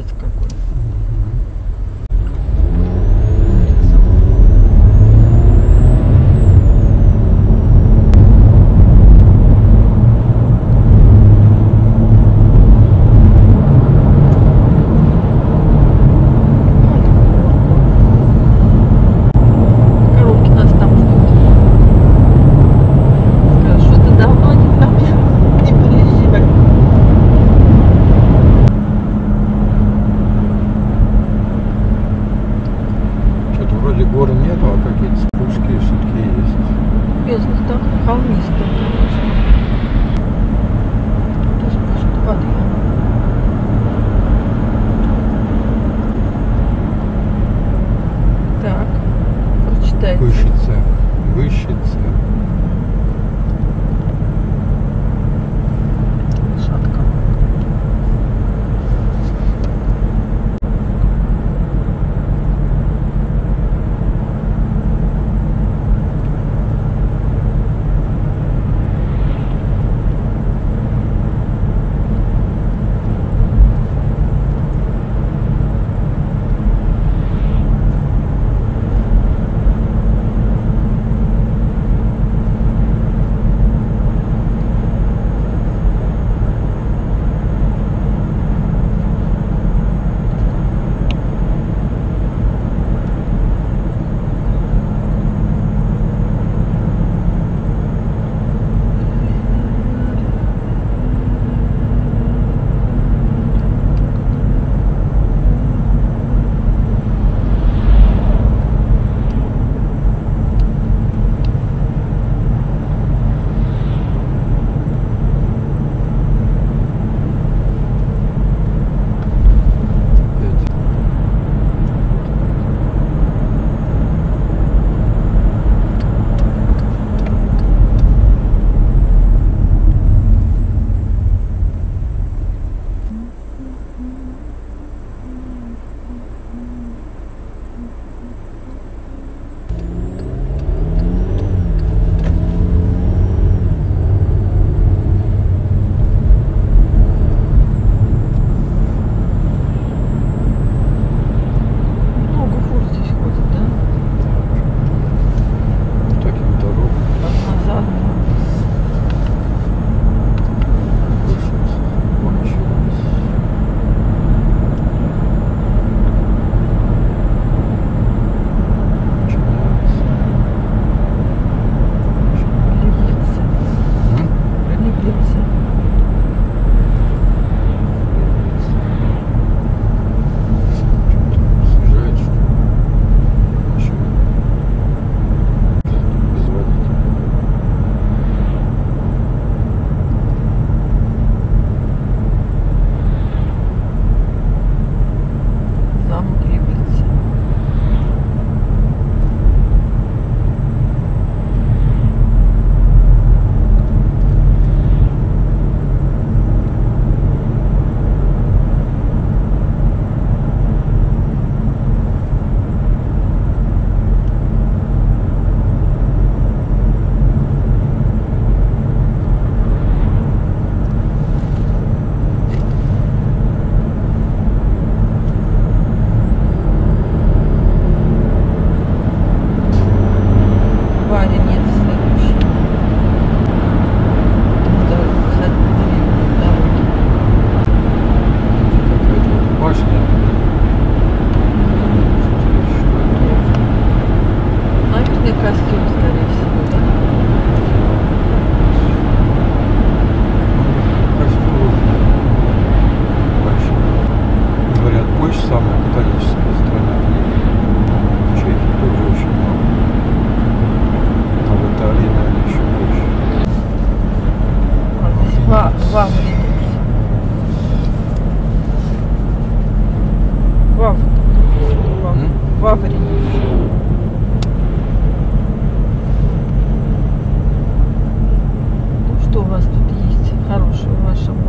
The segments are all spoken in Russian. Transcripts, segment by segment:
молодец какой.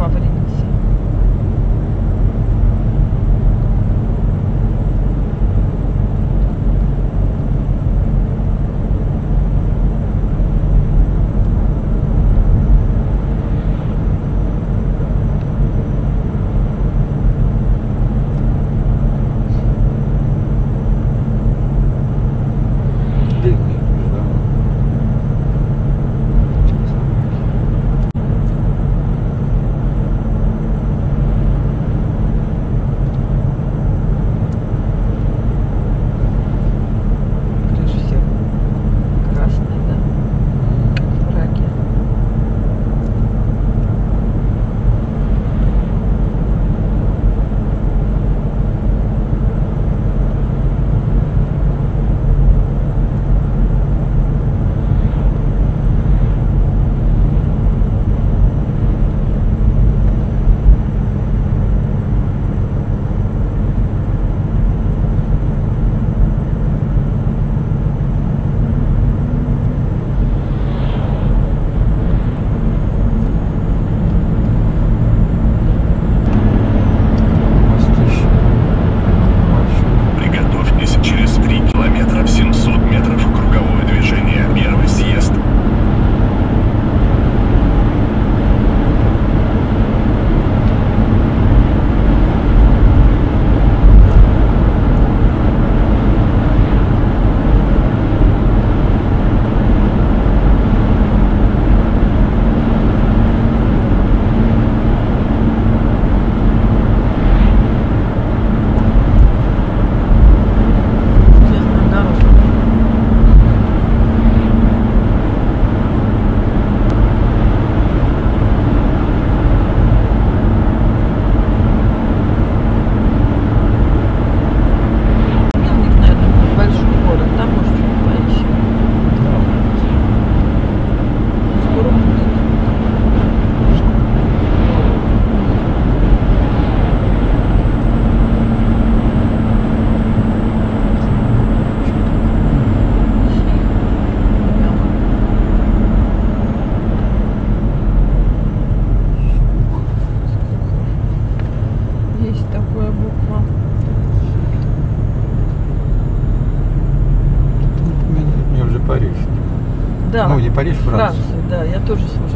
poverty. Париж, Франция. Франция, да, я тоже слышала.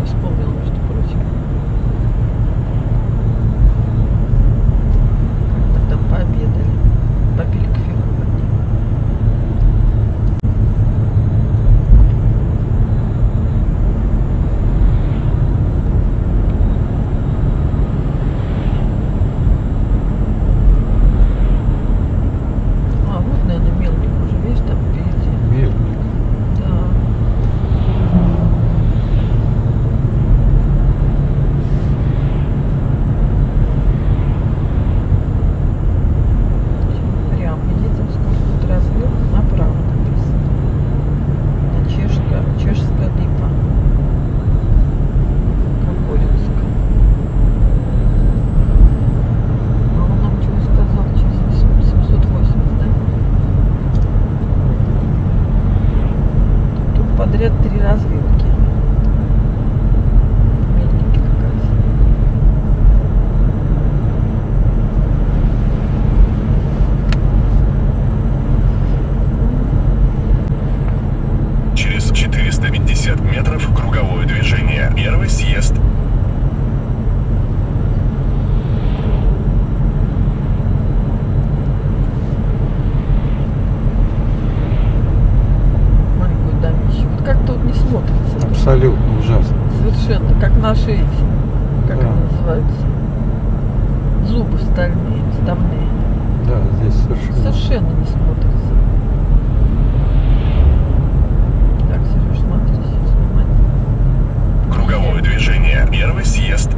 наши эти, как да. они называются, зубы стальные, вставные. Да, здесь совершенно. Совершенно не смотрится. Так, Сереж, смотри, сейчас внимательно. Круговое движение. Первый съезд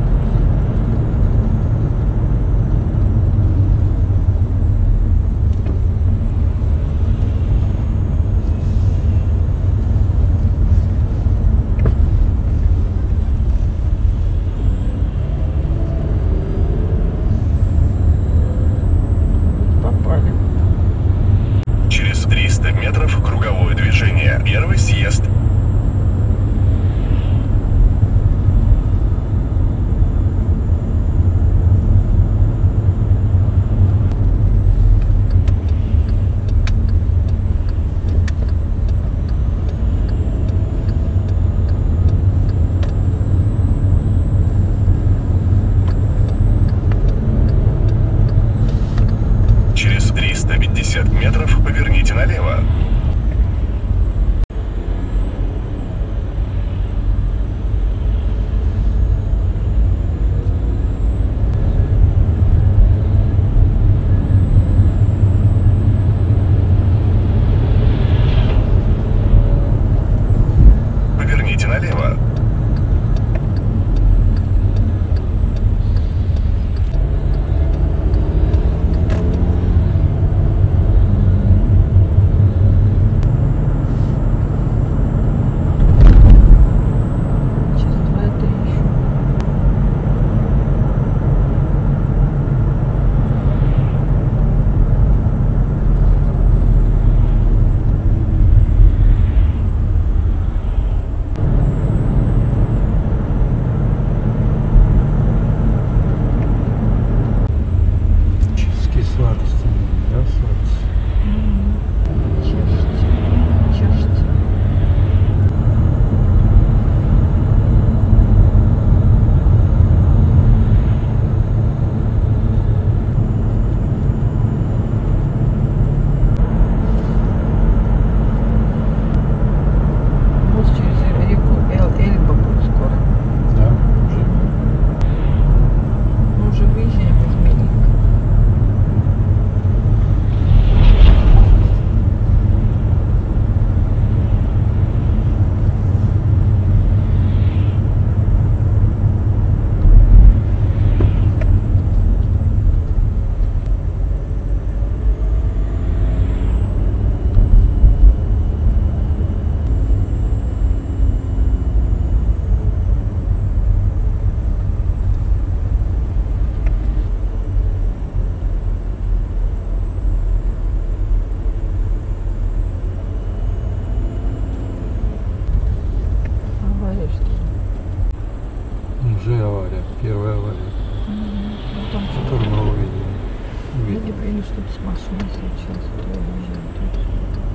или чтобы с машиной случилось, кто уезжает.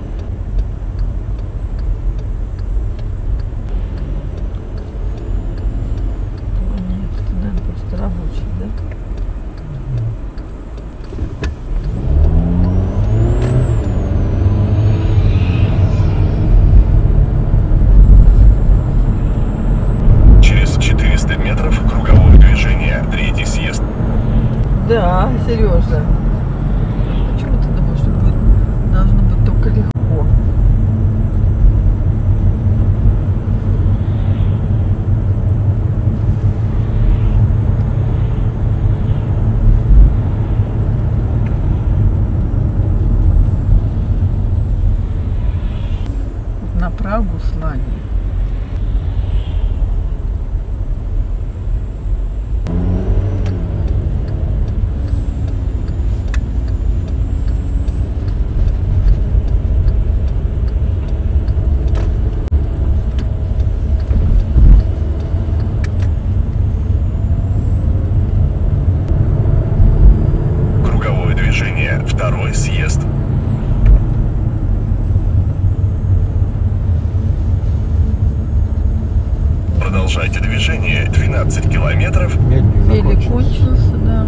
Продолжайте движение 12 километров. Мель кончился, да.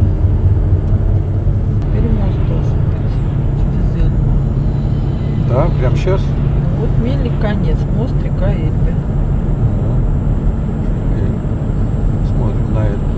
Теперь мост. Да, прям сейчас? Вот мели конец, мост река Эльбе. Смотрим на это.